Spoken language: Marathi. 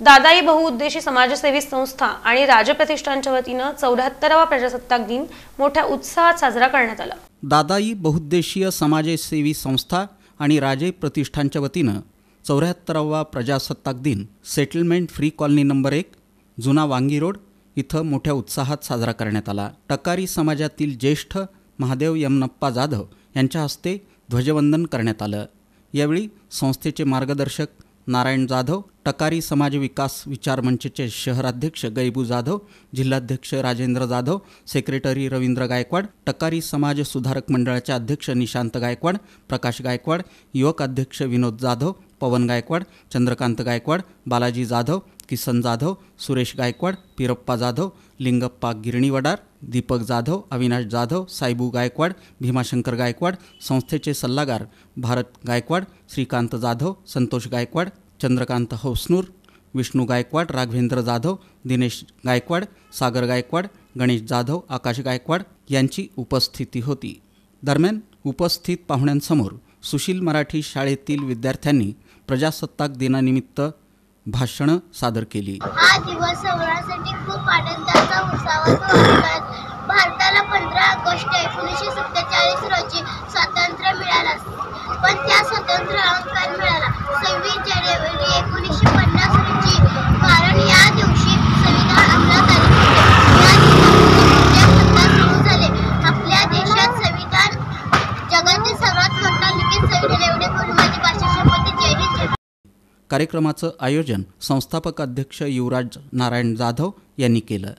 दादाई बहुउद्देशी समाजसेवी संस्था आणि राजप्रतिष्ठानच्या वतीनं चौऱ्याहत्तरावा प्रजासत्ताक दिन मोठ्या उत्साहात साजरा करण्यात आला. दादाई बहुउद्देशीय समाजसेवी संस्था आणि राजे प्रतिष्ठानच्या वतीनं चौऱ्याहत्तरावा प्रजासत्ताक दिन सेटलमेंट फ्री कॉलनी नंबर एक जुना वांगी रोड इथं मोठ्या उत्साहात साजरा करण्यात आला. टकारी समाजातील ज्येष्ठ महादेव यमनप्पा जाधव यांच्या हस्ते ध्वजवंदन करण्यात आलं. यावेळी संस्थेचे मार्गदर्शक नारायण जाधव टकारी समाज विकास विचार मंचचे शहराध्यक्ष गैबू जाधव जिल्हाध्यक्ष राजेंद्र जाधव सेक्रेटरी रवींद्र गायकवाड टकारी समाज सुधारक मंडळाचे अध्यक्ष निशांत गायकवाड प्रकाश गायकवाड युवक अध्यक्ष विनोद जाधव पवन गायकवाड चंद्रकांत गायकवाड बालाजी जाधव किसन जाधव सुरेश गायकवाड पिरप्पा जाधव लिंगप्पा गिरणीवडार दीपक जाधव अविनाश जाधव साईबू गायकवाड भीमाशंकर गायकवाड संस्थेचे सल्लागार भारत गायकवाड श्रीकांत जाधव संतोष गायकवाड चंद्रकांत हौसनूर विष्णू गायकवाड राघवेंद्र जाधव दिनेश गायकवाड सागर गायकवाड गणेश जाधव आकाश गायकवाड यांची उपस्थिती होती. दरम्यान उपस्थित पाहुण्यांसमोर सुशील मराठी शाळेतील विद्यार्थ्यांनी प्रजासत्ताक दिनानिमित्त भाषणं सादर केली. हा दिवस सर्वांसाठी खूप आनंदाचा उत्साहाचा भारताला पंधरा ऑगस्ट एकोणीसशे सत्तेचाळीस रोजी स्वातंत्र्य मिळाला. पण त्या स्वातंत्र्य अंकार मिळाला. सव्वीस जानेवारी एकोणीसशे कार्यक्रमाचं आयोजन संस्थापक अध्यक्ष युवराज नारायण जाधव यांनी केलं.